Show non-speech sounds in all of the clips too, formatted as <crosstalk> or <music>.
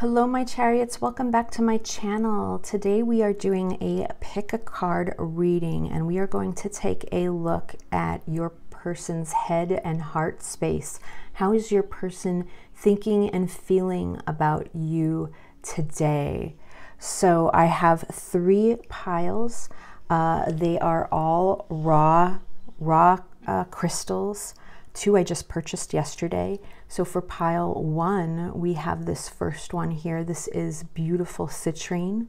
Hello my chariots, welcome back to my channel. Today we are doing a pick a card reading and we are going to take a look at your person's head and heart space. How is your person thinking and feeling about you today? So I have three piles. Uh, they are all raw, raw uh, crystals. Two I just purchased yesterday. So for pile one, we have this first one here. This is beautiful citrine,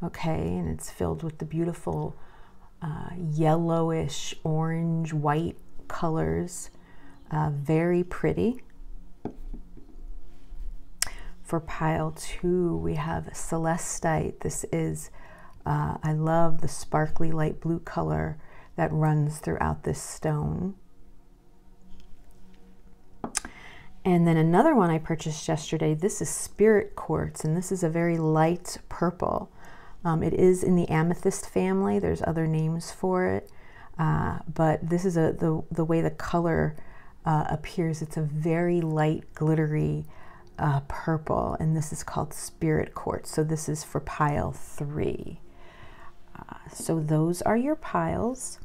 okay, and it's filled with the beautiful uh, yellowish, orange, white colors. Uh, very pretty. For pile two, we have celestite. This is, uh, I love the sparkly light blue color that runs throughout this stone. And then another one I purchased yesterday, this is Spirit Quartz, and this is a very light purple. Um, it is in the amethyst family. There's other names for it. Uh, but this is a the, the way the color uh, appears. It's a very light, glittery uh, purple, and this is called Spirit Quartz. So this is for pile three. Uh, so those are your piles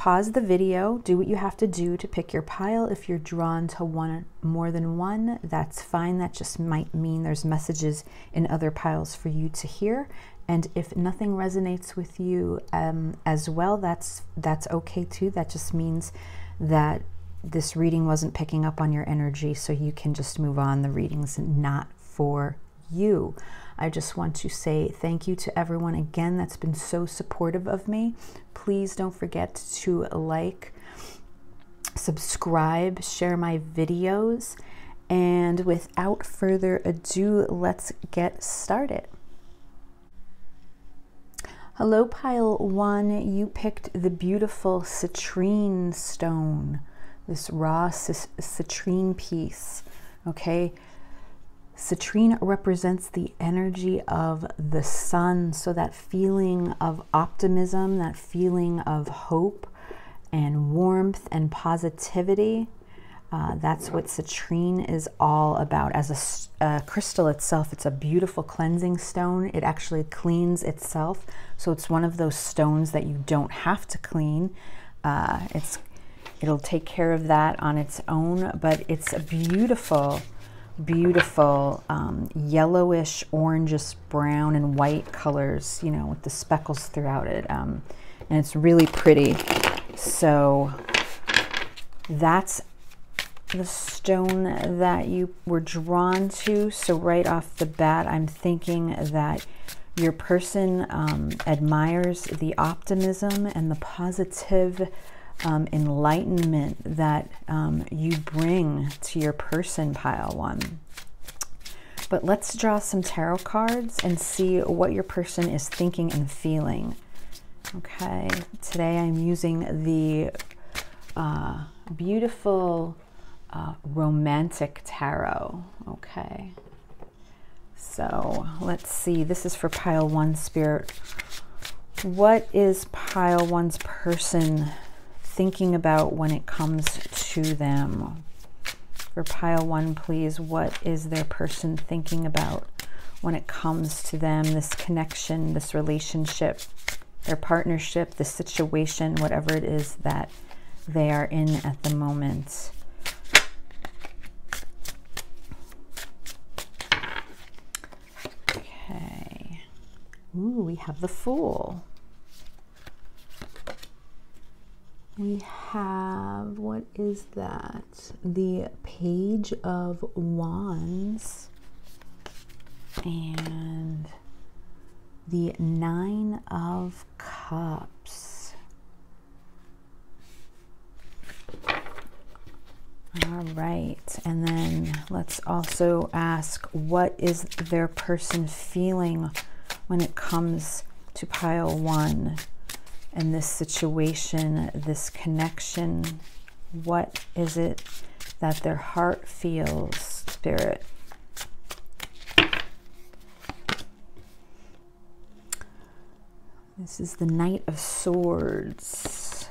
pause the video, do what you have to do to pick your pile. If you're drawn to one more than one, that's fine. That just might mean there's messages in other piles for you to hear. And if nothing resonates with you um, as well, that's that's okay too. That just means that this reading wasn't picking up on your energy, so you can just move on. The reading's not for you. I just want to say thank you to everyone again that's been so supportive of me. Please don't forget to like, subscribe, share my videos. And without further ado, let's get started. Hello, pile one. You picked the beautiful citrine stone, this raw citrine piece. Okay, Citrine represents the energy of the sun, so that feeling of optimism, that feeling of hope and warmth and positivity. Uh, that's what citrine is all about. As a, crystal itself, it's a beautiful cleansing stone. It actually cleans itself. So it's one of those stones that you don't have to clean. Uh, it's It'll take care of that on its own, but it's a beautiful beautiful um, yellowish, orangish, brown, and white colors, you know, with the speckles throughout it. Um, and it's really pretty. So that's the stone that you were drawn to. So right off the bat, I'm thinking that your person um, admires the optimism and the positive um, enlightenment that um, you bring to your person, pile one. But let's draw some tarot cards and see what your person is thinking and feeling. Okay, today I'm using the uh, beautiful uh, romantic tarot. Okay, so let's see. This is for pile one spirit. What is pile one's person thinking about when it comes to them. For pile one, please, what is their person thinking about when it comes to them, this connection, this relationship, their partnership, the situation, whatever it is that they are in at the moment. Okay. Ooh, we have the Fool. We have, what is that? The Page of Wands and the Nine of Cups. All right, and then let's also ask what is their person feeling when it comes to pile one? In this situation, this connection? What is it that their heart feels, Spirit? This is the Knight of Swords.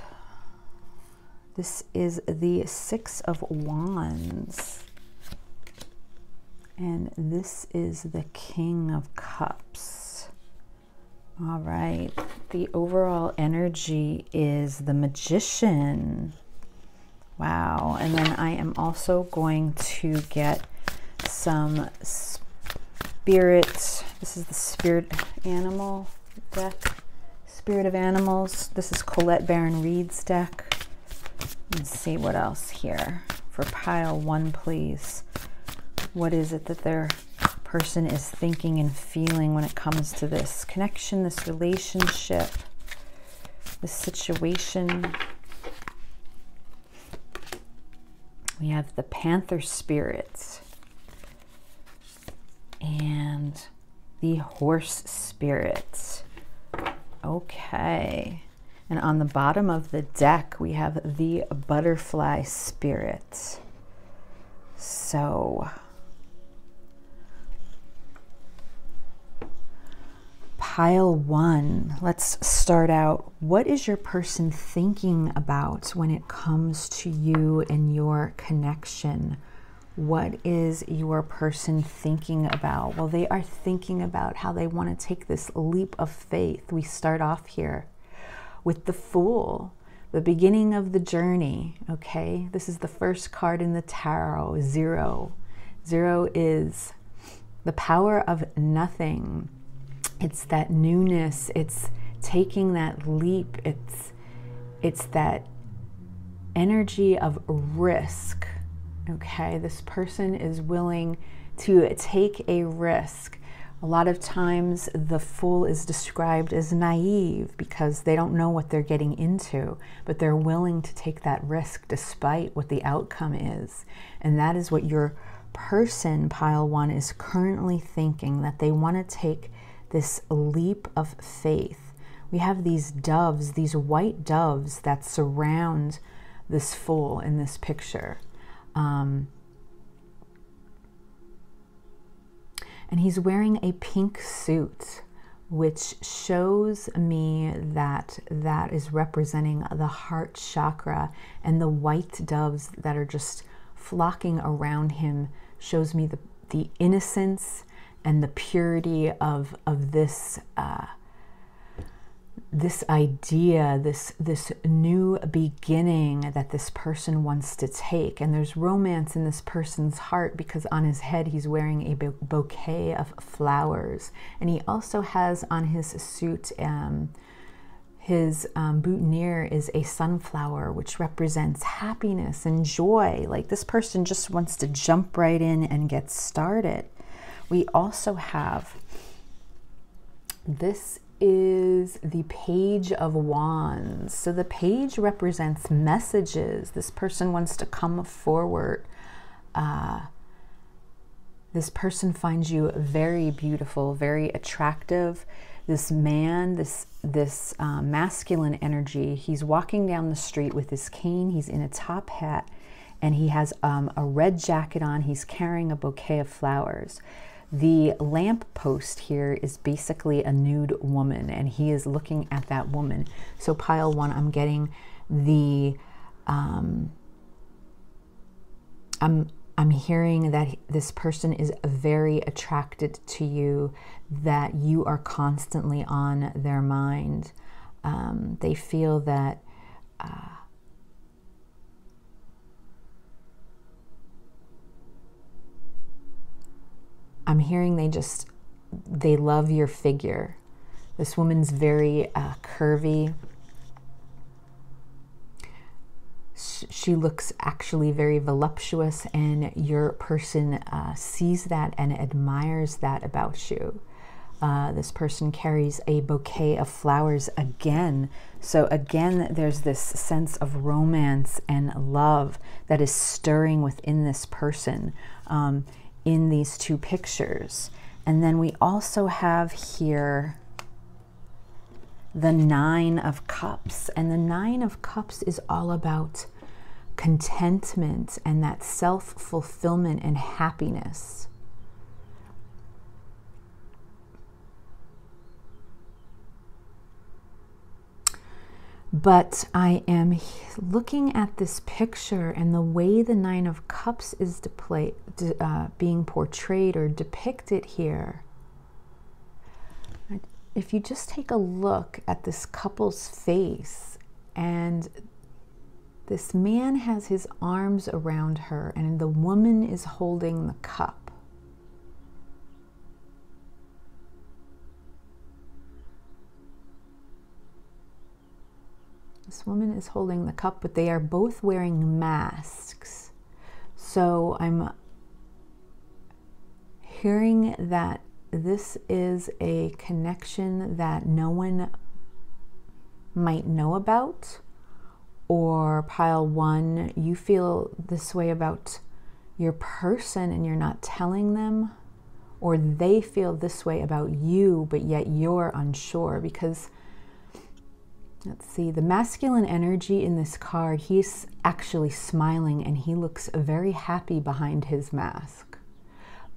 This is the Six of Wands. And this is the King of Cups. All right. The overall energy is the Magician. Wow. And then I am also going to get some spirit. This is the spirit animal deck. Spirit of Animals. This is Colette Baron Reid's deck. Let's see what else here. For pile one, please. What is it that their person is thinking and feeling when it comes to this connection, this relationship, this situation? We have the Panther Spirits and the Horse Spirits. Okay. And on the bottom of the deck, we have the Butterfly Spirit. So pile one, let's start out. What is your person thinking about when it comes to you and your connection? What is your person thinking about? Well, they are thinking about how they want to take this leap of faith. We start off here with the Fool, the beginning of the journey. Okay, this is the first card in the tarot zero. Zero is the power of nothing it's that newness it's taking that leap it's it's that energy of risk okay this person is willing to take a risk a lot of times the fool is described as naive because they don't know what they're getting into, but they're willing to take that risk despite what the outcome is. And that is what your person, pile one, is currently thinking that they want to take this leap of faith. We have these doves, these white doves that surround this fool in this picture. Um, and he's wearing a pink suit, which shows me that that is representing the heart chakra, and the white doves that are just flocking around him shows me the, the innocence and the purity of of this uh, this idea, this this new beginning that this person wants to take. And there's romance in this person's heart because on his head he's wearing a bouquet of flowers, and he also has on his suit. Um, his um, boutonniere is a sunflower, which represents happiness and joy. Like this person just wants to jump right in and get started we also have this is the page of wands. So the page represents messages. This person wants to come forward. Uh, this person finds you very beautiful very attractive. This man this this uh, masculine energy he's walking down the street with his cane. He's in a top hat and he has um, a red jacket on. He's carrying a bouquet of flowers the lamp post here is basically a nude woman, and he is looking at that woman. So, pile one, I'm getting the. Um, I'm I'm hearing that this person is very attracted to you, that you are constantly on their mind. Um, they feel that. Uh, I'm hearing they just they love your figure. This woman's very uh, curvy. She looks actually very voluptuous, and your person uh, sees that and admires that about you. Uh, this person carries a bouquet of flowers again. So, again, there's this sense of romance and love that is stirring within this person. Um, in these two pictures. And then we also have here the Nine of Cups. And the Nine of Cups is all about contentment and that self fulfillment and happiness. But I am looking at this picture and the way the Nine of Cups is uh, being portrayed or depicted here. If you just take a look at this couple's face and this man has his arms around her and the woman is holding the cup. Woman is holding the cup, but they are both wearing masks. So I'm hearing that this is a connection that no one might know about. Or pile one, you feel this way about your person and you're not telling them. Or they feel this way about you, but yet you're unsure because Let's see, the masculine energy in this card, he's actually smiling and he looks very happy behind his mask.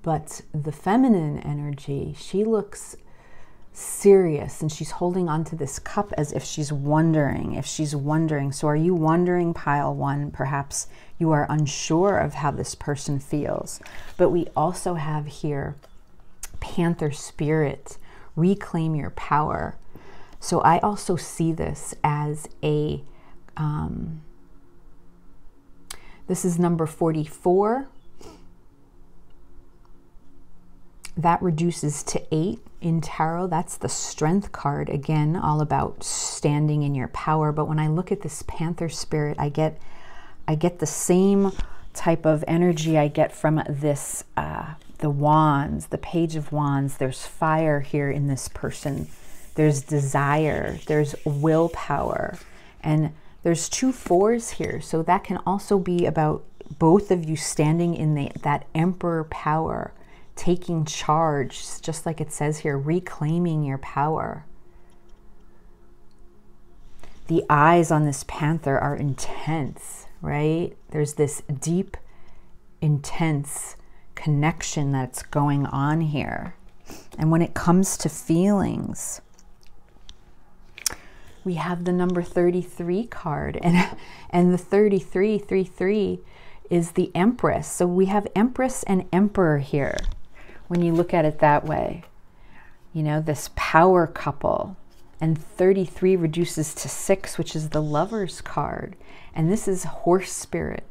But the feminine energy, she looks serious and she's holding onto this cup as if she's wondering, if she's wondering. So, are you wondering, pile one? Perhaps you are unsure of how this person feels. But we also have here Panther Spirit, reclaim your power. So I also see this as a, um, this is number 44. That reduces to eight in tarot. That's the strength card. Again, all about standing in your power. But when I look at this panther spirit, I get, I get the same type of energy I get from this, uh, the wands, the page of wands. There's fire here in this person there's desire, there's willpower, and there's two fours here. So that can also be about both of you standing in the, that emperor power, taking charge, just like it says here, reclaiming your power. The eyes on this panther are intense, right? There's this deep, intense connection that's going on here. And when it comes to feelings, we have the number 33 card and <laughs> and the 33 33 is the empress. So we have empress and emperor here when you look at it that way. You know this power couple. And 33 reduces to 6 which is the lovers card. And this is horse spirit.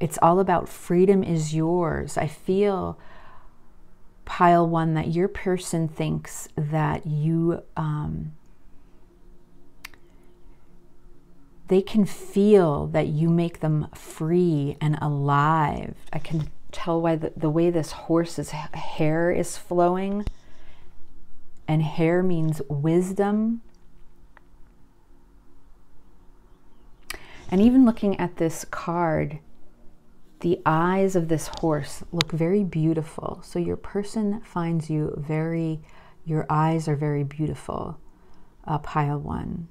It's all about freedom is yours. I feel pile one that your person thinks that you um, they can feel that you make them free and alive. I can tell why the, the way this horse's hair is flowing. And hair means wisdom. And even looking at this card, the eyes of this horse look very beautiful. So your person finds you very, your eyes are very beautiful, uh, pile one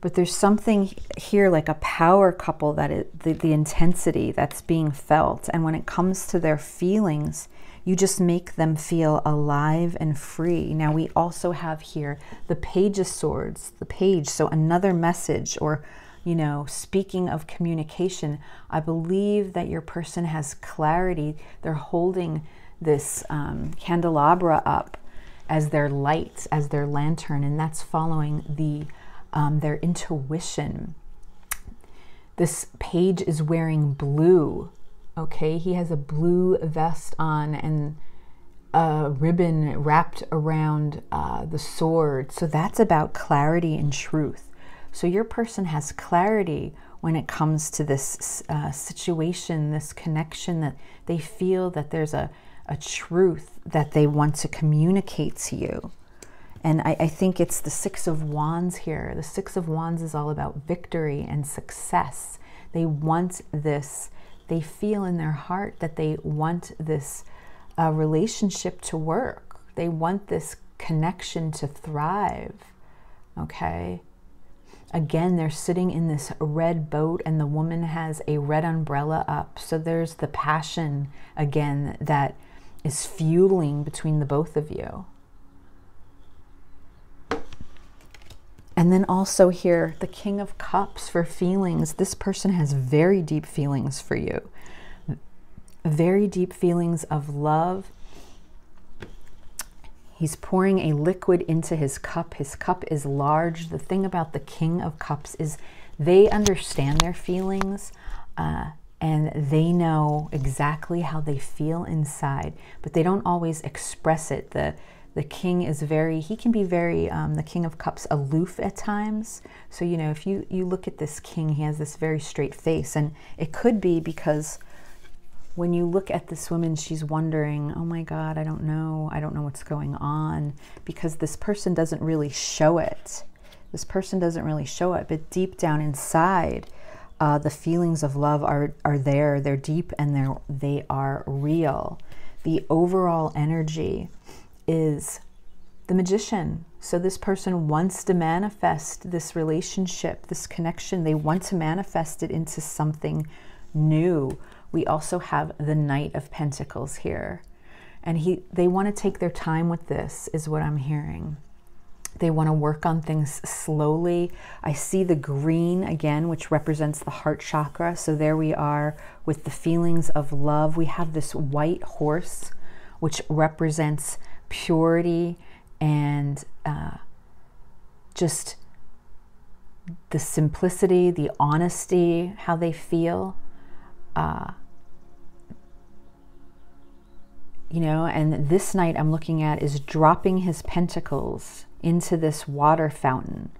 but there's something here like a power couple that it, the, the intensity that's being felt. And when it comes to their feelings you just make them feel alive and free. Now we also have here the page of swords the page. So another message or you know speaking of communication. I believe that your person has clarity. They're holding this um, candelabra up as their light as their lantern and that's following the um, their intuition. This page is wearing blue. Okay, he has a blue vest on and a ribbon wrapped around uh, the sword. So that's about clarity and truth. So your person has clarity when it comes to this uh, situation, this connection that they feel that there's a, a truth that they want to communicate to you. And I, I, think it's the Six of Wands here. The Six of Wands is all about victory and success. They want this, they feel in their heart that they want this uh, relationship to work. They want this connection to thrive. Okay? Again, they're sitting in this red boat, and the woman has a red umbrella up. So there's the passion again that is fueling between the both of you. And then also here, the King of Cups for feelings. This person has very deep feelings for you. Very deep feelings of love. He's pouring a liquid into his cup. His cup is large. The thing about the King of Cups is they understand their feelings uh, and they know exactly how they feel inside, but they don't always express it. The the king is very he can be very um, the king of cups aloof at times. So you know if you you look at this king he has this very straight face. And it could be because when you look at this woman she's wondering oh my god i don't know. I don't know what's going on. Because this person doesn't really show it. This person doesn't really show it. But deep down inside uh, the feelings of love are are there. They're deep and they're they are real. The overall energy is the magician. So this person wants to manifest this relationship, this connection. They want to manifest it into something new. We also have the Knight of Pentacles here. And he they want to take their time with this is what I'm hearing. They want to work on things slowly. I see the green again, which represents the heart chakra. So there we are with the feelings of love. We have this white horse, which represents purity and uh, just the simplicity, the honesty, how they feel. Uh, you know, and this knight I'm looking at is dropping his pentacles into this water fountain.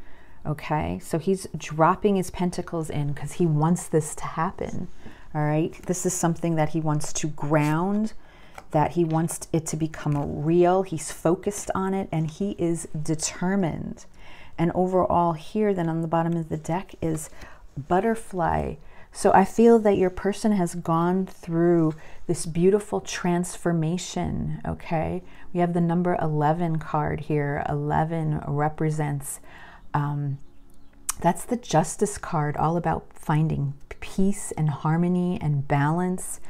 Okay, so he's dropping his pentacles in because he wants this to happen. All right, this is something that he wants to ground that he wants it to become real. He's focused on it and he is determined. And overall, here, then on the bottom of the deck, is butterfly. So I feel that your person has gone through this beautiful transformation, okay? We have the number 11 card here. 11 represents, um, that's the justice card, all about finding peace and harmony and balance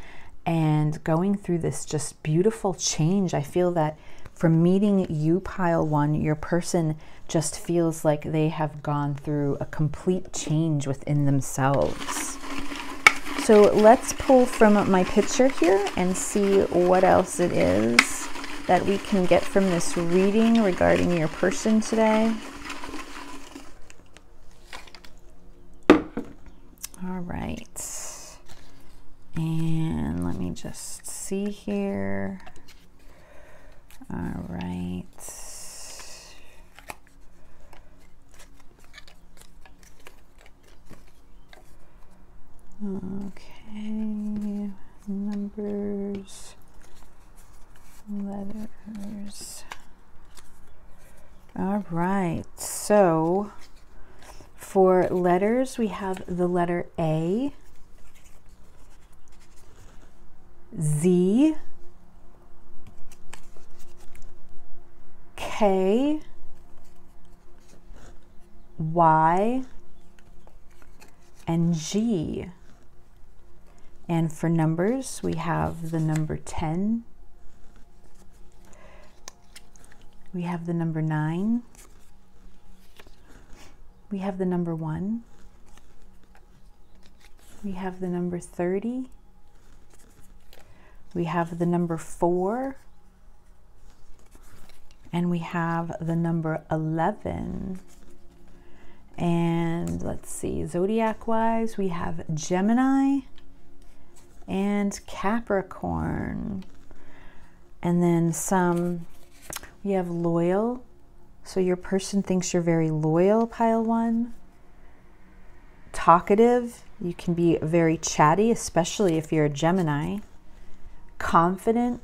and going through this just beautiful change. I feel that from meeting you, pile one, your person just feels like they have gone through a complete change within themselves. So let's pull from my picture here and see what else it is that we can get from this reading regarding your person today. All right. Just see here. All right. Okay, numbers, letters. All right, so for letters, we have the letter A. and G. And for numbers, we have the number 10. We have the number 9. We have the number 1. We have the number 30 we have the number four, and we have the number 11. And let's see, zodiac wise, we have Gemini and Capricorn. And then some, we have loyal. So your person thinks you're very loyal, pile one. Talkative, you can be very chatty, especially if you're a Gemini confident.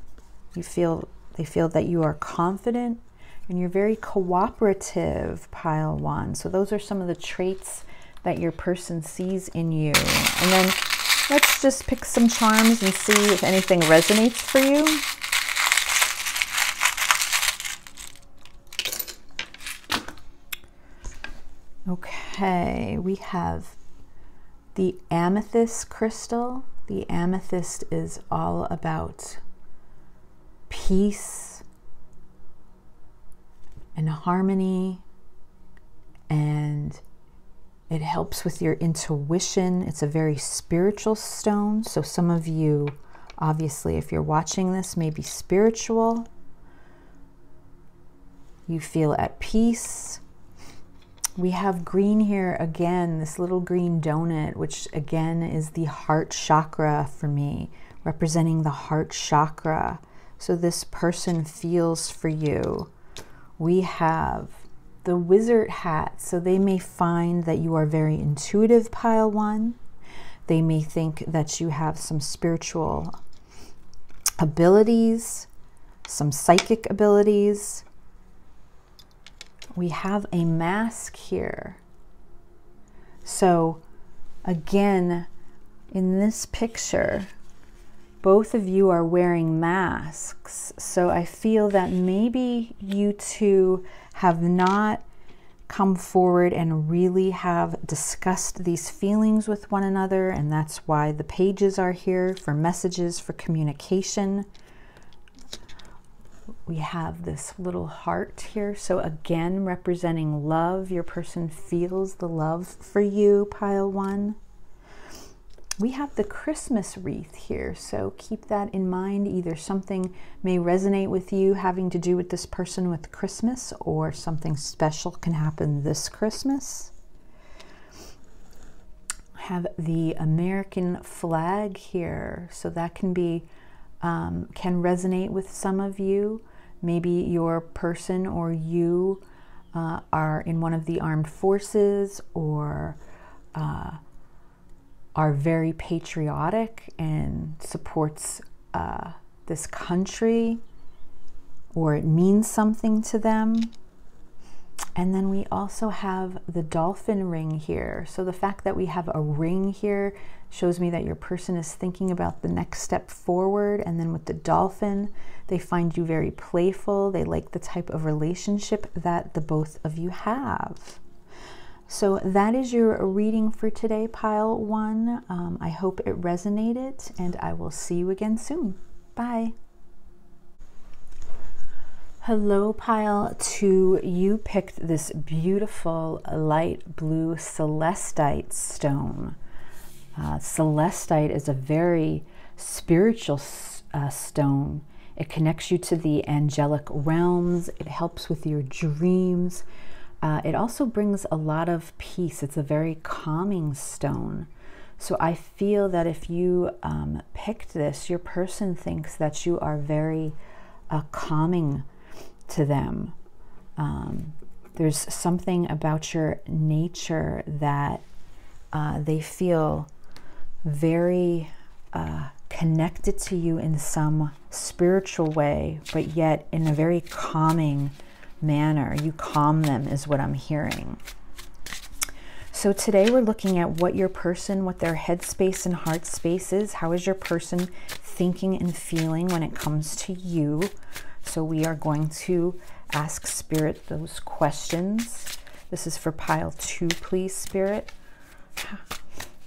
You feel they feel that you are confident and you're very cooperative, pile one. So those are some of the traits that your person sees in you. And then let's just pick some charms and see if anything resonates for you. Okay, we have the amethyst crystal. The amethyst is all about peace and harmony and it helps with your intuition. It's a very spiritual stone. So, some of you, obviously, if you're watching this, may be spiritual. You feel at peace. We have green here again, this little green donut, which again is the heart chakra for me, representing the heart chakra. So, this person feels for you. We have the wizard hat. So they may find that you are very intuitive, pile one. They may think that you have some spiritual abilities, some psychic abilities. We have a mask here. So, again, in this picture, both of you are wearing masks. So I feel that maybe you two have not come forward and really have discussed these feelings with one another. And that's why the pages are here for messages, for communication. We have this little heart here. So, again, representing love. Your person feels the love for you, pile one we have the Christmas wreath here, so keep that in mind. Either something may resonate with you having to do with this person with Christmas, or something special can happen this Christmas. Have the American flag here, so that can be um, can resonate with some of you. Maybe your person or you uh, are in one of the armed forces or uh, are very patriotic and supports uh, this country or it means something to them. And then we also have the dolphin ring here. So the fact that we have a ring here shows me that your person is thinking about the next step forward. And then with the dolphin, they find you very playful. They like the type of relationship that the both of you have. So that is your reading for today, pile one. Um, I hope it resonated, and I will see you again soon. Bye. Hello, pile two. You picked this beautiful light blue celestite stone. Uh, celestite is a very spiritual uh, stone. It connects you to the angelic realms. It helps with your dreams. Uh, it also brings a lot of peace. It's a very calming stone. So I feel that if you um, picked this, your person thinks that you are very uh, calming to them. Um, there's something about your nature that uh, they feel very uh, connected to you in some spiritual way, but yet in a very calming manner. You calm them, is what I'm hearing. So today we're looking at what your person, what their headspace and heart space is. How is your person thinking and feeling when it comes to you? So we are going to ask Spirit those questions. This is for pile two, please, Spirit.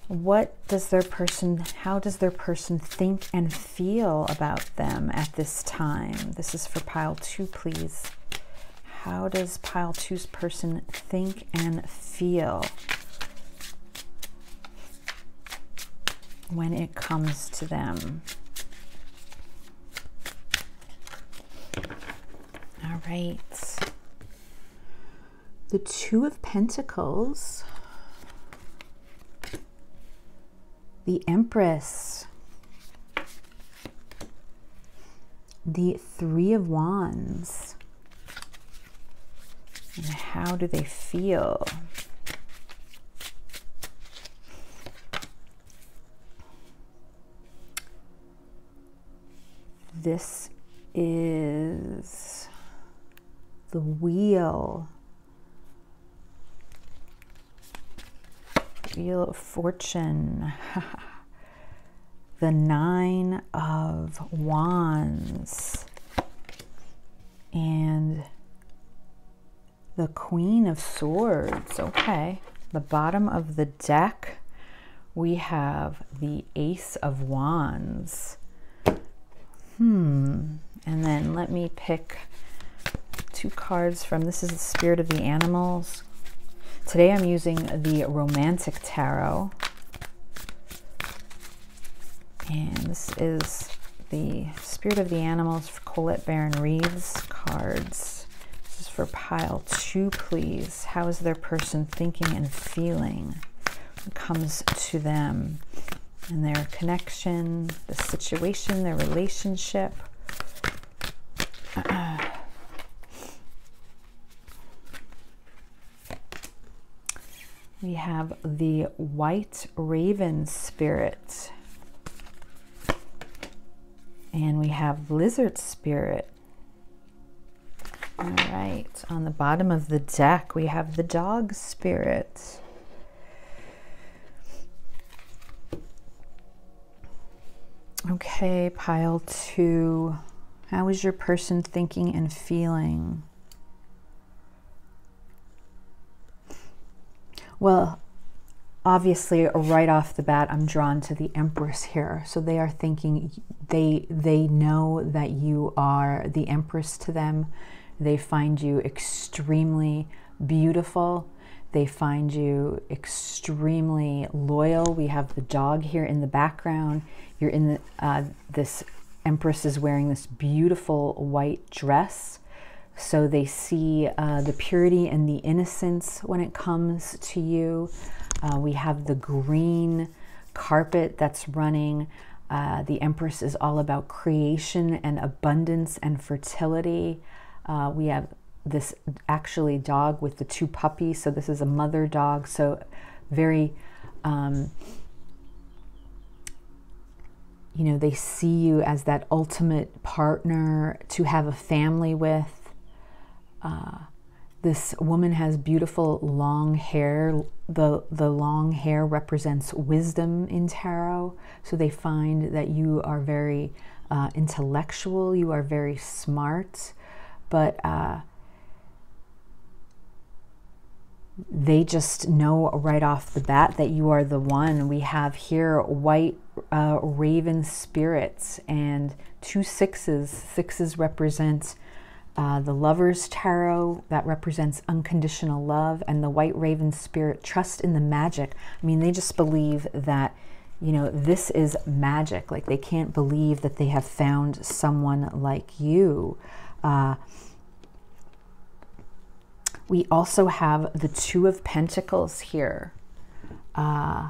What does their person, how does their person think and feel about them at this time? This is for pile two, please. How does pile two's person think and feel when it comes to them? All right. The Two of Pentacles, the Empress, the Three of Wands, and how do they feel? This is the wheel. Wheel of Fortune. <laughs> the Nine of Wands. And the Queen of Swords. Okay. The bottom of the deck, we have the Ace of Wands. Hmm. And then let me pick two cards from this is the Spirit of the Animals. Today I'm using the Romantic Tarot. And this is the Spirit of the Animals for Colette Baron Reid's cards. For pile two, please. How is their person thinking and feeling comes to them and their connection, the situation, their relationship? <clears throat> we have the white raven spirit and we have lizard spirit. All right, on the bottom of the deck, we have the dog spirit. Okay, pile two. How is your person thinking and feeling? Well, obviously right off the bat i'm drawn to the empress here so they are thinking they they know that you are the empress to them they find you extremely beautiful. They find you extremely loyal. We have the dog here in the background. You're in the, uh, this empress is wearing this beautiful white dress. So they see uh, the purity and the innocence when it comes to you. Uh, we have the green carpet that's running. Uh, the Empress is all about creation and abundance and fertility. Uh, we have this actually dog with the two puppies. So this is a mother dog. So very, um, you know, they see you as that ultimate partner to have a family with. Uh, this woman has beautiful long hair. The, the long hair represents wisdom in tarot. So they find that you are very uh, intellectual, you are very smart, but uh, they just know right off the bat that you are the one. We have here white uh, raven spirits and two sixes. Sixes represent uh, the Lover's Tarot, that represents unconditional love, and the White Raven Spirit, trust in the magic. I mean, they just believe that, you know, this is magic. Like they can't believe that they have found someone like you. Uh, we also have the Two of Pentacles here. Uh,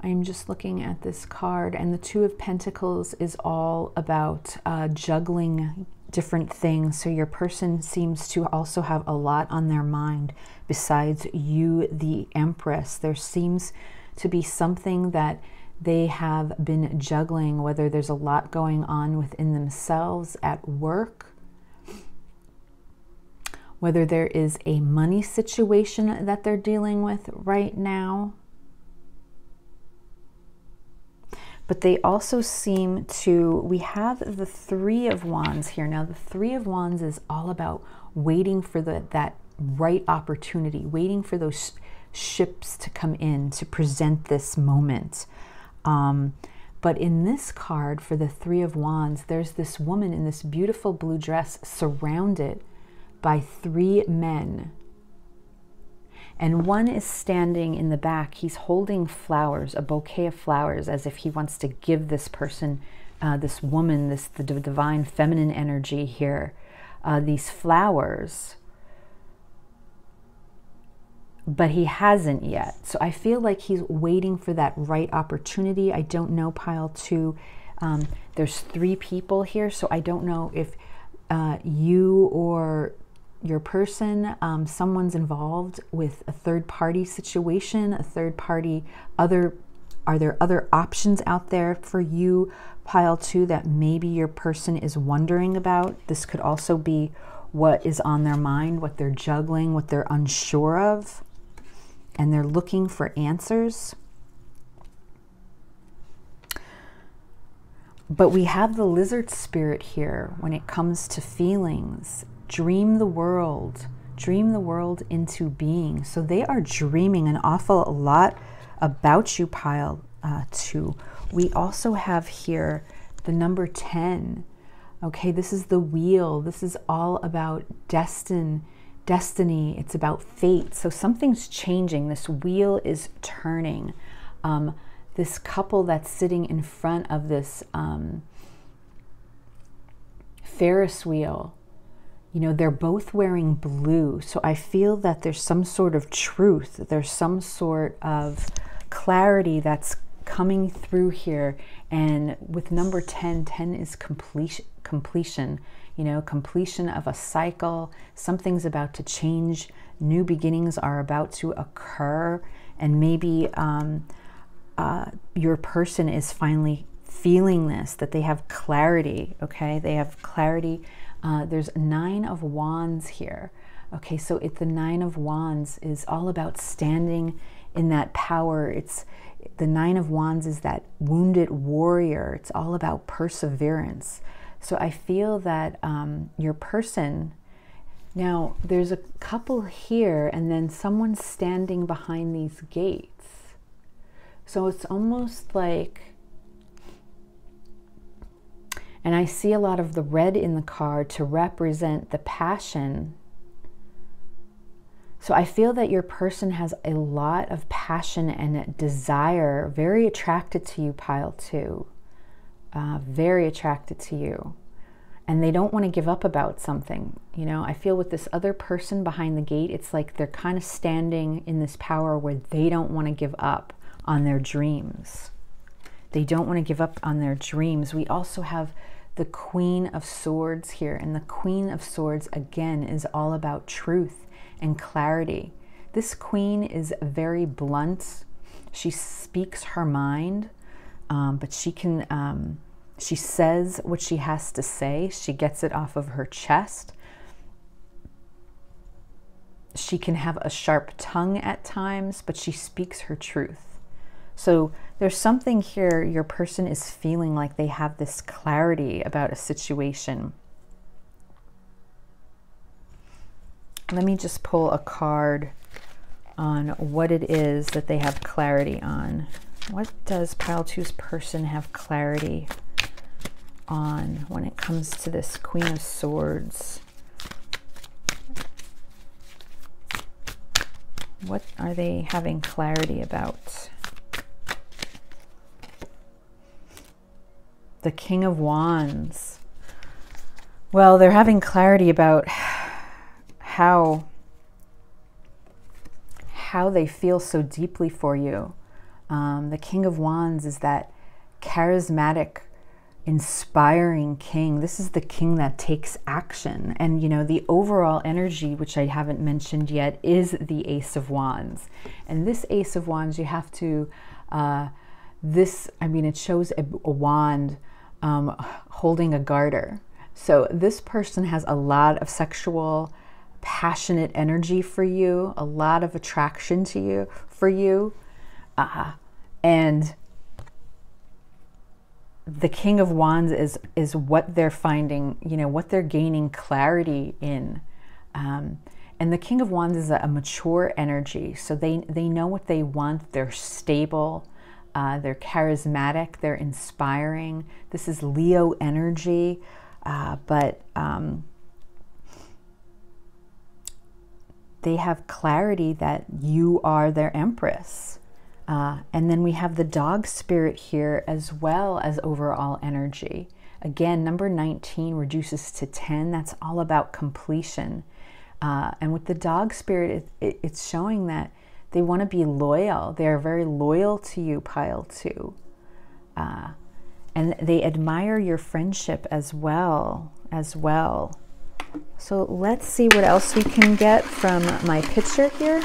I'm just looking at this card, and the Two of Pentacles is all about uh, juggling different things. So your person seems to also have a lot on their mind besides you, the Empress. There seems to be something that they have been juggling, whether there's a lot going on within themselves at work, whether there is a money situation that they're dealing with right now but they also seem to, we have the Three of Wands here. Now, the Three of Wands is all about waiting for the, that right opportunity, waiting for those ships to come in to present this moment. Um, but in this card for the Three of Wands, there's this woman in this beautiful blue dress surrounded by three men and one is standing in the back. He's holding flowers, a bouquet of flowers, as if he wants to give this person, uh, this woman, this the divine feminine energy here, uh, these flowers. But he hasn't yet. So I feel like he's waiting for that right opportunity. I don't know, pile two. Um, there's three people here, so I don't know if uh, you or your person, um, someone's involved with a third party situation, a third party, other, are there other options out there for you, pile two, that maybe your person is wondering about? This could also be what is on their mind, what they're juggling, what they're unsure of, and they're looking for answers. But we have the lizard spirit here when it comes to feelings dream the world, dream the world into being. So they are dreaming an awful lot about you, pile uh, two. we also have here the number 10. Okay, this is the wheel. This is all about destin, destiny. It's about fate. So something's changing. This wheel is turning. Um, this couple that's sitting in front of this um, Ferris wheel, you know, they're both wearing blue. So I feel that there's some sort of truth, there's some sort of clarity that's coming through here. And with number 10, 10 is completion, completion, you know, completion of a cycle. Something's about to change. New beginnings are about to occur. And maybe um, uh, your person is finally feeling this, that they have clarity, okay? They have clarity. Uh, there's nine of wands here. Okay, so it, the nine of wands is all about standing in that power. It's the nine of wands is that wounded warrior. It's all about perseverance. So I feel that um, your person, now there's a couple here and then someone standing behind these gates. So it's almost like and I see a lot of the red in the card to represent the passion. So I feel that your person has a lot of passion and desire, very attracted to you, pile two. Uh, very attracted to you. And they don't want to give up about something. You know, I feel with this other person behind the gate, it's like they're kind of standing in this power where they don't want to give up on their dreams. They don't want to give up on their dreams. We also have the Queen of Swords here. And the Queen of Swords, again, is all about truth and clarity. This queen is very blunt. She speaks her mind, um, but she can, um, she says what she has to say. She gets it off of her chest. She can have a sharp tongue at times, but she speaks her truth. So there's something here your person is feeling like they have this clarity about a situation. Let me just pull a card on what it is that they have clarity on. What does pile two's person have clarity on when it comes to this Queen of Swords? What are they having clarity about? The King of Wands. Well, they're having clarity about how how they feel so deeply for you. Um, the King of Wands is that charismatic, inspiring king. This is the king that takes action. And, you know, the overall energy, which I haven't mentioned yet, is the Ace of Wands. And this Ace of Wands, you have to, uh, this, I mean, it shows a, a wand um, holding a garter. So this person has a lot of sexual, passionate energy for you, a lot of attraction to you for you, uh, and the King of Wands is is what they're finding, you know, what they're gaining clarity in. Um, and the King of Wands is a, a mature energy, so they they know what they want. They're stable. Uh, they're charismatic, they're inspiring. This is Leo energy, uh, but um, they have clarity that you are their empress. Uh, and then we have the dog spirit here as well as overall energy. Again, number 19 reduces to 10. That's all about completion. Uh, and with the dog spirit, it, it, it's showing that they want to be loyal. They are very loyal to you, pile two. Uh, and they admire your friendship as well, as well. So let's see what else we can get from my picture here.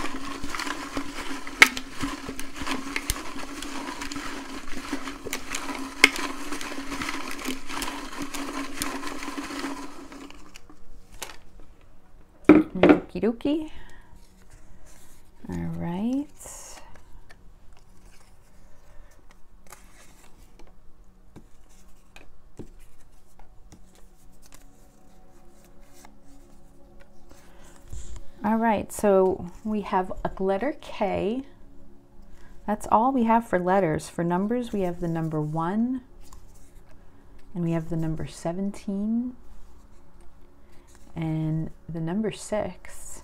Okie dokie. All right. All right, so we have a letter K, That's all we have for letters. For numbers, we have the number 1, and we have the number 17, and the number 6,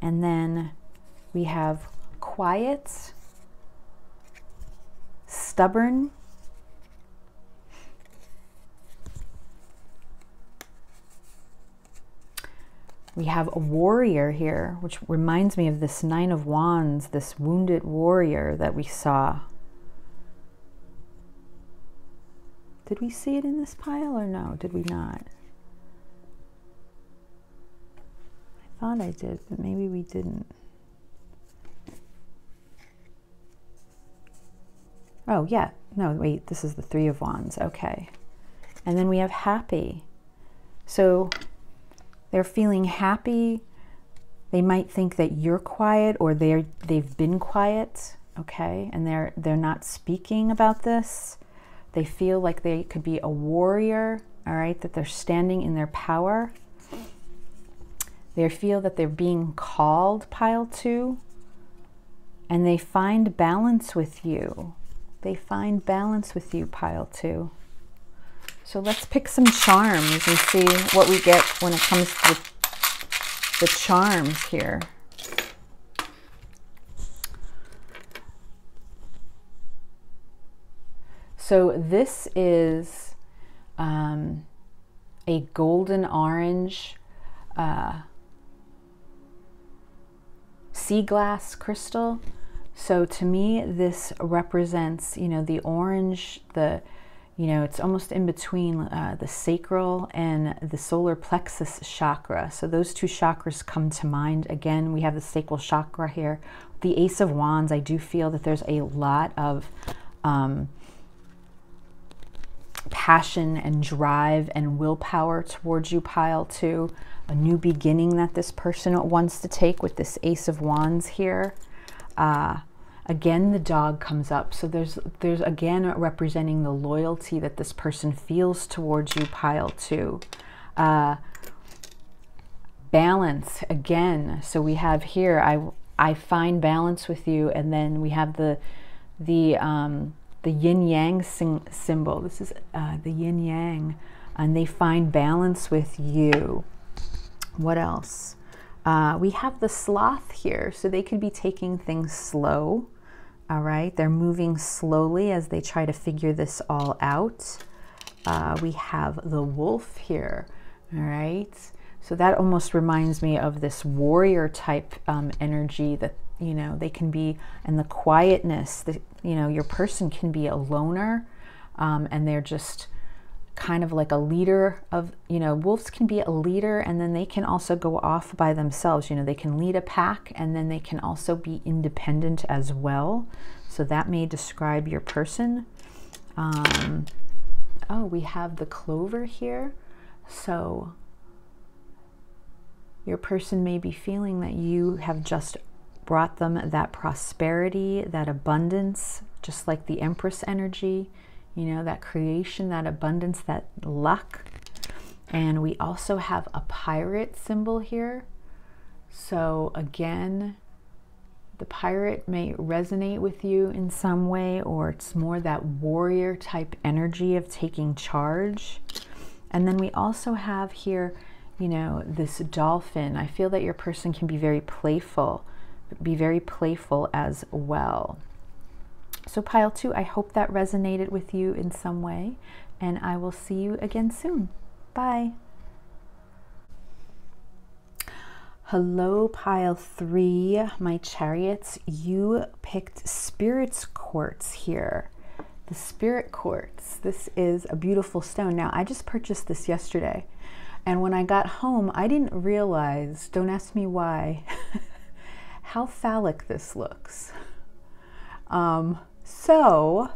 and then we have quiet, stubborn, We have a warrior here, which reminds me of this Nine of Wands, this wounded warrior that we saw. Did we see it in this pile or no? Did we not? I thought I did, but maybe we didn't. Oh, yeah. No, wait, this is the Three of Wands. Okay. And then we have happy. So they're feeling happy. They might think that you're quiet or they're they've been quiet, okay? And they're they're not speaking about this. They feel like they could be a warrior, all right, that they're standing in their power. They feel that they're being called, pile two, and they find balance with you. They find balance with you, pile two. So let's pick some charms and see what we get when it comes to the, the charms here. So this is um, a golden orange uh, sea glass crystal. So to me, this represents, you know, the orange, the you know, it's almost in between uh, the sacral and the solar plexus chakra. So those two chakras come to mind. Again, we have the sacral chakra here. The Ace of Wands, I do feel that there's a lot of um, passion and drive and willpower towards you, pile two. A new beginning that this person wants to take with this Ace of Wands here. Uh, Again, the dog comes up. So there's, there's again representing the loyalty that this person feels towards you, pile two. Uh, balance, again. So we have here, I, I find balance with you. And then we have the, the, um, the yin yang symbol. This is uh, the yin yang. And they find balance with you. What else? Uh, we have the sloth here, so they could be taking things slow. All right, they're moving slowly as they try to figure this all out. Uh, we have the wolf here, all right? So that almost reminds me of this warrior type um, energy that, you know, they can be, and the quietness that, you know, your person can be a loner um, and they're just kind of like a leader of, you know, wolves can be a leader and then they can also go off by themselves. You know, they can lead a pack and then they can also be independent as well. So that may describe your person. Um, oh, we have the clover here. So your person may be feeling that you have just brought them that prosperity, that abundance, just like the Empress energy you know, that creation, that abundance, that luck. And we also have a pirate symbol here. So again, the pirate may resonate with you in some way, or it's more that warrior type energy of taking charge. And then we also have here, you know, this dolphin. I feel that your person can be very playful, be very playful as well. So pile two, I hope that resonated with you in some way, and I will see you again soon. Bye. Hello, pile three, my chariots. You picked Spirit's Quartz here. The Spirit Quartz. This is a beautiful stone. Now, I just purchased this yesterday, and when I got home, I didn't realize, don't ask me why, <laughs> how phallic this looks. Um, so,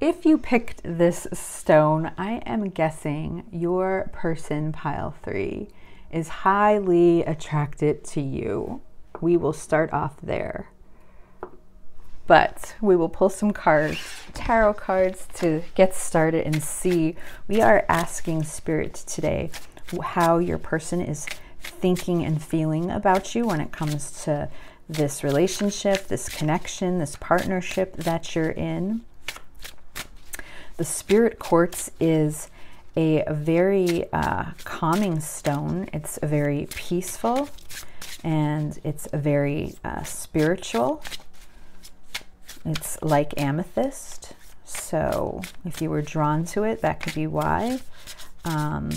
if you picked this stone, I am guessing your person, pile three, is highly attracted to you. We will start off there. But we will pull some cards, tarot cards, to get started and see. We are asking Spirit today how your person is thinking and feeling about you when it comes to this relationship, this connection, this partnership that you're in. The spirit quartz is a very uh, calming stone. It's very peaceful and it's a very uh, spiritual. It's like amethyst. So if you were drawn to it, that could be why. Um,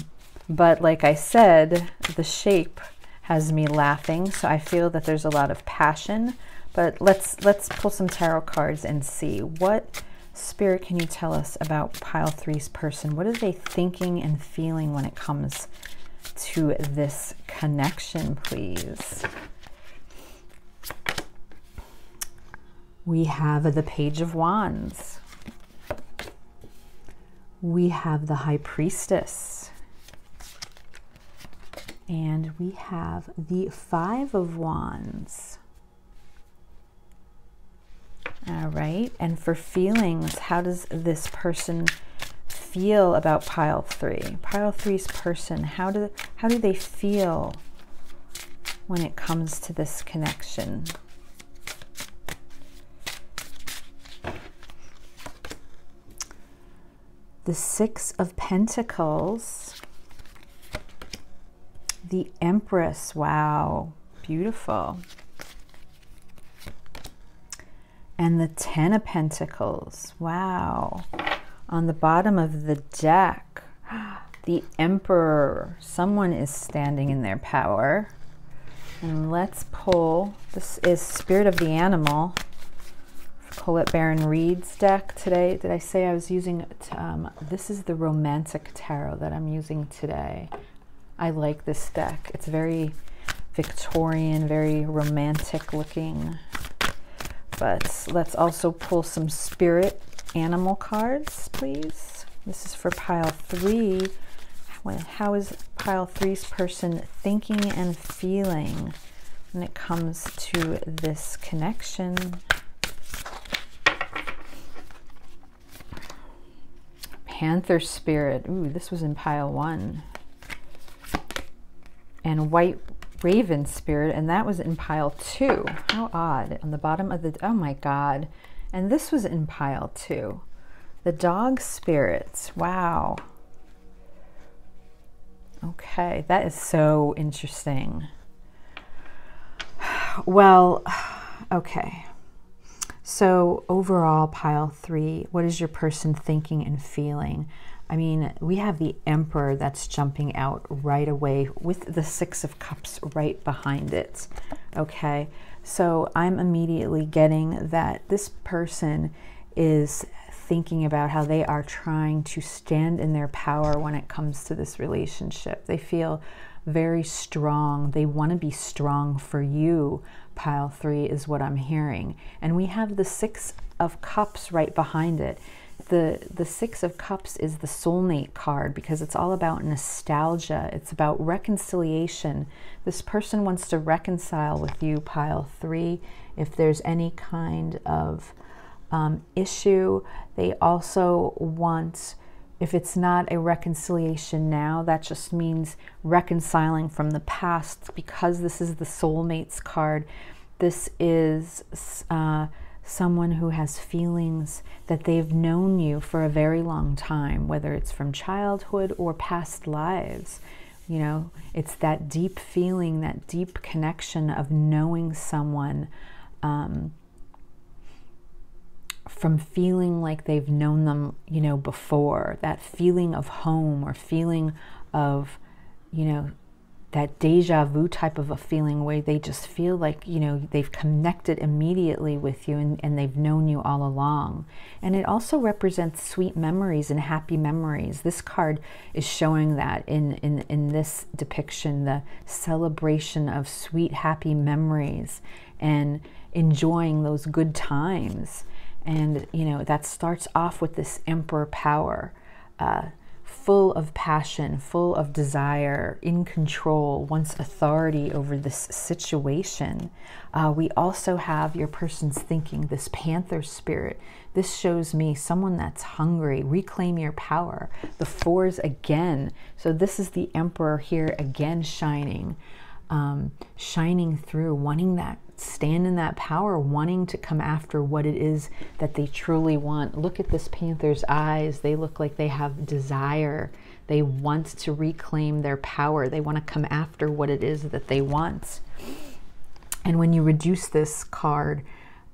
but like I said, the shape has me laughing. So I feel that there's a lot of passion. But let's let's pull some tarot cards and see what spirit can you tell us about pile three's person. What are they thinking and feeling when it comes to this connection, please? We have the Page of Wands. We have the High Priestess. And we have the Five of Wands. All right. And for feelings, how does this person feel about pile three? Pile three's person, how do how do they feel when it comes to this connection? The Six of Pentacles the Empress. Wow. Beautiful. And the Ten of Pentacles. Wow. On the bottom of the deck, <gasps> the Emperor. Someone is standing in their power. And let's pull. This is Spirit of the Animal. Colette Baron Reid's deck today. Did I say I was using, um, this is the Romantic Tarot that I'm using today. I like this deck. It's very Victorian, very romantic looking. But let's also pull some spirit animal cards, please. This is for pile three. How is pile three's person thinking and feeling when it comes to this connection? Panther spirit. Ooh, this was in pile one and White Raven Spirit, and that was in pile two. How odd. On the bottom of the, oh my God. And this was in pile two. The Dog Spirits. Wow. Okay, that is so interesting. <sighs> Well, <sighs> okay. So overall, pile three, what is your person thinking and feeling? I mean, we have the Emperor that's jumping out right away with the Six of Cups right behind it. Okay, so I'm immediately getting that this person is thinking about how they are trying to stand in their power when it comes to this relationship. They feel very strong. They want to be strong for you. Pile three is what I'm hearing. And we have the Six of Cups right behind it the the six of cups is the soulmate card because it's all about nostalgia. It's about reconciliation. This person wants to reconcile with you pile three. If there's any kind of um, issue they also want if it's not a reconciliation now that just means reconciling from the past because this is the soulmates card. This is uh, someone who has feelings that they've known you for a very long time, whether it's from childhood or past lives. You know, it's that deep feeling, that deep connection of knowing someone um, from feeling like they've known them, you know, before, that feeling of home or feeling of, you know, that deja vu type of a feeling where they just feel like, you know, they've connected immediately with you and, and they've known you all along. And it also represents sweet memories and happy memories. This card is showing that in, in, in this depiction, the celebration of sweet, happy memories and enjoying those good times. And, you know, that starts off with this emperor power. Uh, full of passion, full of desire, in control, wants authority over this situation. Uh, we also have your person's thinking, this panther spirit. This shows me someone that's hungry, reclaim your power. The fours again. So this is the emperor here again shining. um, shining through, wanting that stand in that power, wanting to come after what it is that they truly want. Look at this panther's eyes. They look like they have desire. They want to reclaim their power. They want to come after what it is that they want. And when you reduce this card,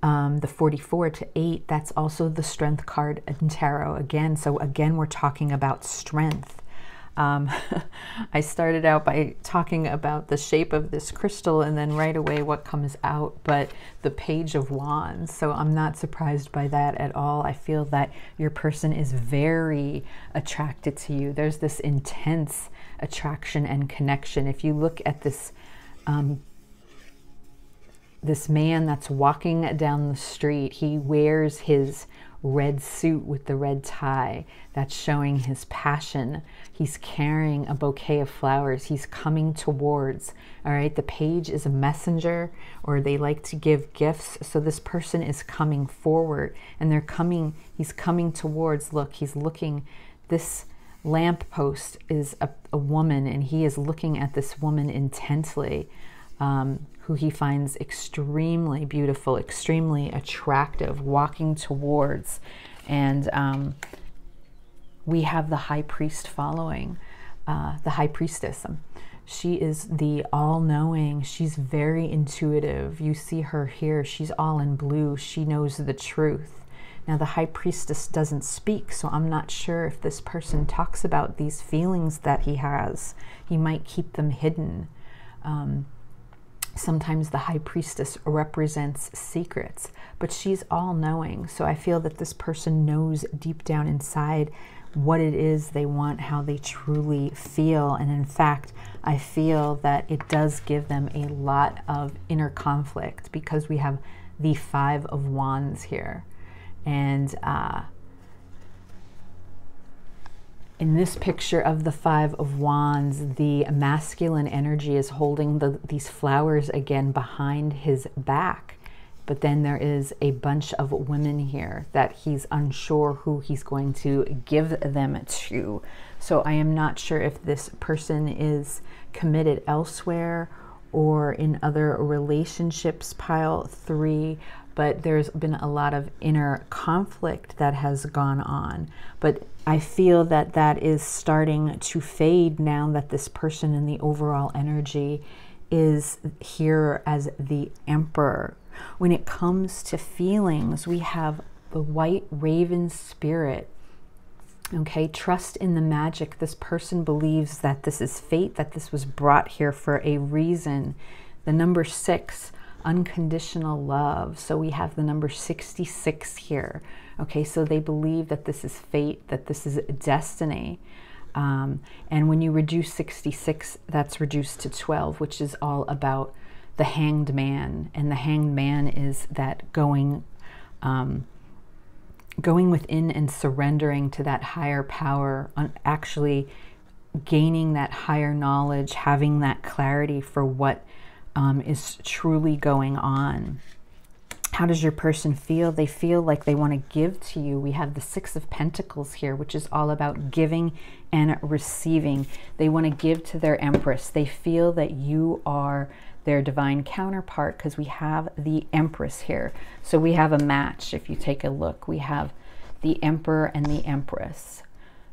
um, the 44 to 8, that's also the strength card in tarot again. So, again, we're talking about strength. Um, <laughs> I started out by talking about the shape of this crystal and then right away what comes out, but the Page of Wands. So I'm not surprised by that at all. I feel that your person is very attracted to you. There's this intense attraction and connection. If you look at this um, this man that's walking down the street, he wears his red suit with the red tie. That's showing his passion. He's carrying a bouquet of flowers. He's coming towards. All right, the page is a messenger, or they like to give gifts. So this person is coming forward and they're coming, he's coming towards. Look, he's looking. This lamppost is a, a woman, and he is looking at this woman intently. Um, who he finds extremely beautiful, extremely attractive, walking towards. And um, we have the high priest following, uh, the high priestess. She is the all knowing. She's very intuitive. You see her here. She's all in blue. She knows the truth. Now, the high priestess doesn't speak, so I'm not sure if this person talks about these feelings that he has. He might keep them hidden. Um, Sometimes the high priestess represents secrets, but she's all knowing. So I feel that this person knows deep down inside what it is they want, how they truly feel. And in fact, I feel that it does give them a lot of inner conflict because we have the Five of Wands here. And uh, in this picture of the Five of Wands, the masculine energy is holding the, these flowers again behind his back. But then there is a bunch of women here that he's unsure who he's going to give them to. So I am not sure if this person is committed elsewhere or in other relationships, pile three but there's been a lot of inner conflict that has gone on. But I feel that that is starting to fade now that this person in the overall energy is here as the emperor. When it comes to feelings, we have the white raven spirit. Okay, trust in the magic. This person believes that this is fate, that this was brought here for a reason. The number six, unconditional love. So we have the number 66 here. Okay, so they believe that this is fate, that this is destiny. Um, and when you reduce 66, that's reduced to 12, which is all about the hanged man. And the hanged man is that going, um, going within and surrendering to that higher power, actually gaining that higher knowledge, having that clarity for what um, is truly going on. How does your person feel? They feel like they want to give to you. We have the Six of Pentacles here, which is all about giving and receiving. They want to give to their Empress. They feel that you are their divine counterpart because we have the Empress here. So we have a match. If you take a look, we have the Emperor and the Empress.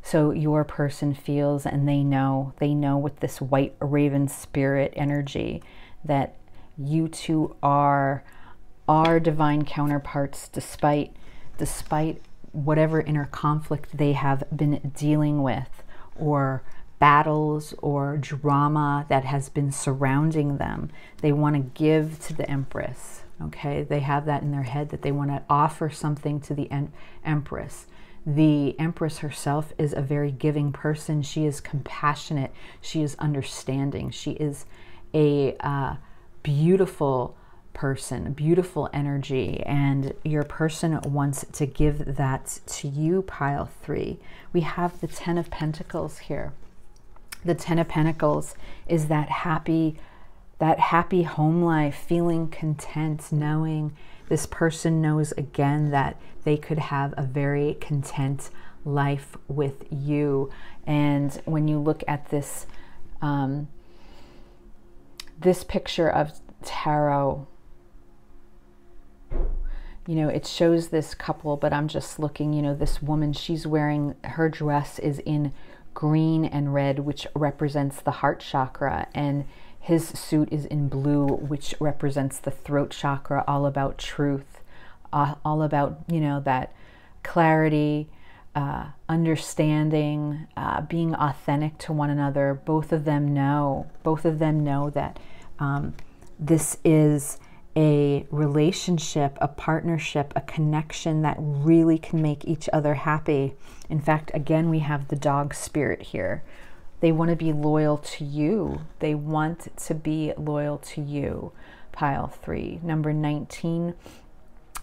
So your person feels and they know, they know with this white raven spirit energy that you two are our divine counterparts despite despite whatever inner conflict they have been dealing with or battles or drama that has been surrounding them. They want to give to the empress okay? They have that in their head that they want to offer something to the em empress. The empress herself is a very giving person. She is compassionate. She is understanding. She is a uh, beautiful person, beautiful energy, and your person wants to give that to you, pile three. We have the Ten of Pentacles here. The Ten of Pentacles is that happy, that happy home life, feeling content, knowing this person knows again that they could have a very content life with you. And when you look at this um, this picture of tarot. You know, it shows this couple, but I'm just looking, you know, this woman, she's wearing, her dress is in green and red, which represents the heart chakra, and his suit is in blue, which represents the throat chakra, all about truth, uh, all about, you know, that clarity, uh, understanding, uh, being authentic to one another. Both of them know, both of them know that um, this is a relationship, a partnership, a connection that really can make each other happy. In fact, again, we have the dog spirit here. They want to be loyal to you. They want to be loyal to you. Pile three. Number 19,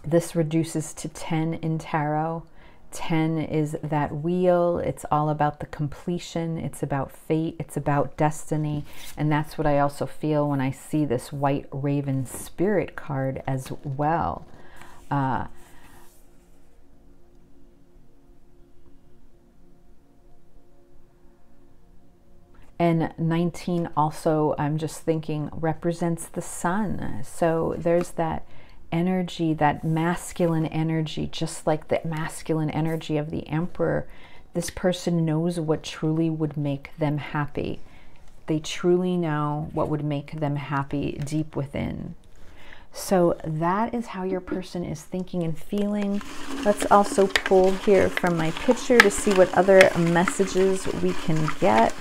this reduces to 10 in tarot. 10 is that wheel. It's all about the completion. It's about fate. It's about destiny. And that's what I also feel when I see this white raven spirit card as well. Uh, and 19 also, I'm just thinking, represents the sun. So there's that energy, that masculine energy, just like the masculine energy of the emperor, this person knows what truly would make them happy. They truly know what would make them happy deep within. So that is how your person is thinking and feeling. Let's also pull here from my picture to see what other messages we can get.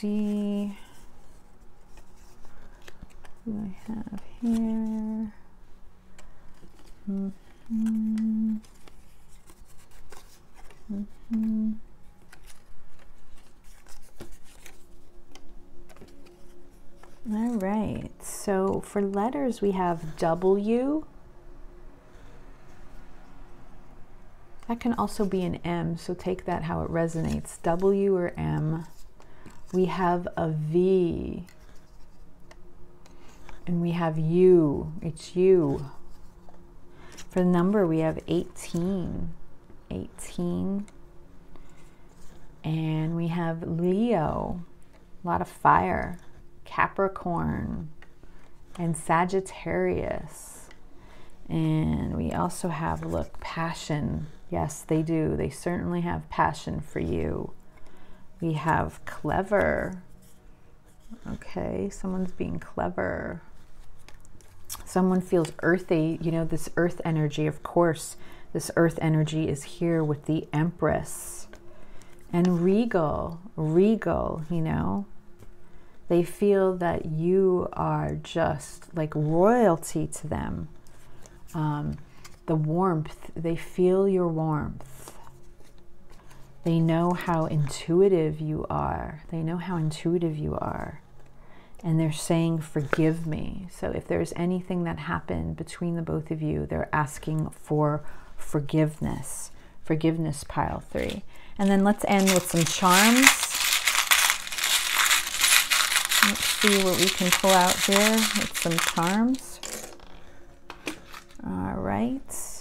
see who I have here. Mm -hmm. Mm -hmm. All right, so for letters we have W. That can also be an M, so take that how it resonates. W or M we have a V. And we have U. It's you. For the number, we have 18. 18. And we have Leo. A lot of fire. Capricorn. And Sagittarius. And we also have, look, passion. Yes, they do. They certainly have passion for you. We have clever. Okay, someone's being clever. Someone feels earthy, you know, this earth energy, of course, this earth energy is here with the Empress. And regal, regal, you know. They feel that you are just like royalty to them. Um, the warmth, they feel your warmth. They know how intuitive you are. They know how intuitive you are. And they're saying, Forgive me. So if there's anything that happened between the both of you, they're asking for forgiveness. Forgiveness, pile three. And then let's end with some charms. Let's see what we can pull out here with some charms. All right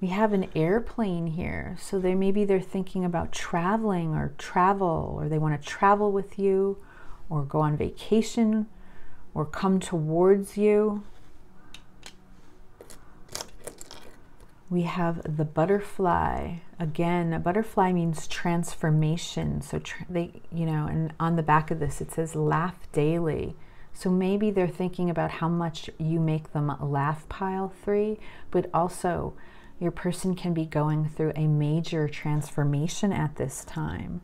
we have an airplane here. So they maybe they're thinking about traveling or travel, or they want to travel with you, or go on vacation, or come towards you. We have the butterfly. Again, a butterfly means transformation. So they, you know, and on the back of this it says laugh daily. So maybe they're thinking about how much you make them laugh pile three, but also your person can be going through a major transformation at this time.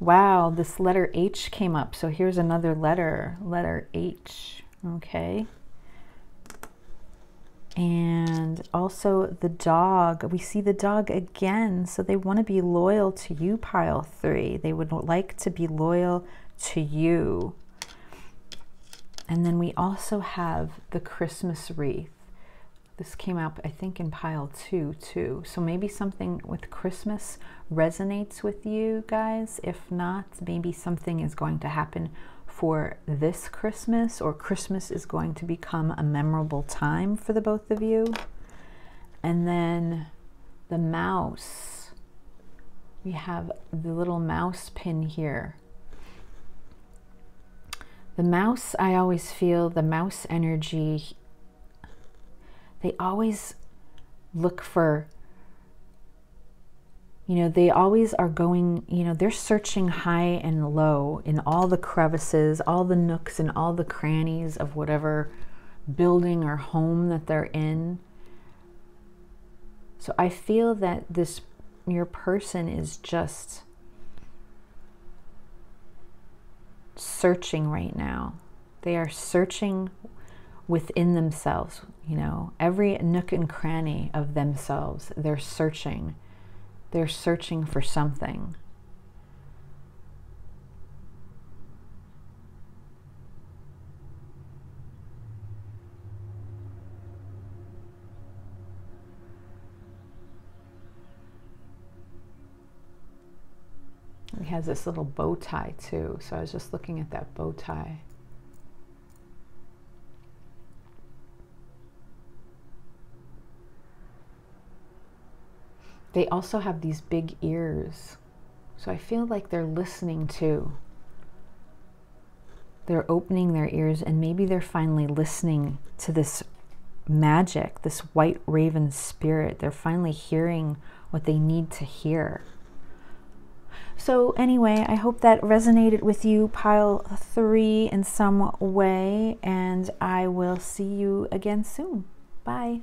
Wow, this letter H came up. So here's another letter, letter H, okay? And also the dog, we see the dog again. So they want to be loyal to you, pile three. They would like to be loyal to you. And then we also have the Christmas wreath. this came up, I think, in pile two, too. So maybe something with Christmas resonates with you guys. If not, maybe something is going to happen for this Christmas, or Christmas is going to become a memorable time for the both of you. And then the mouse. We have the little mouse pin here. The mouse, I always feel the mouse energy they always look for you know they always are going you know they're searching high and low in all the crevices all the nooks and all the crannies of whatever building or home that they're in so i feel that this your person is just searching right now they are searching within themselves, you know, every nook and cranny of themselves, they're searching. They're searching for something. He has this little bow tie too. So I was just looking at that bow tie. They also have these big ears. So I feel like they're listening too. They're opening their ears and maybe they're finally listening to this magic, this white raven spirit. They're finally hearing what they need to hear. So, anyway, I hope that resonated with you, pile three, in some way, and I will see you again soon. Bye.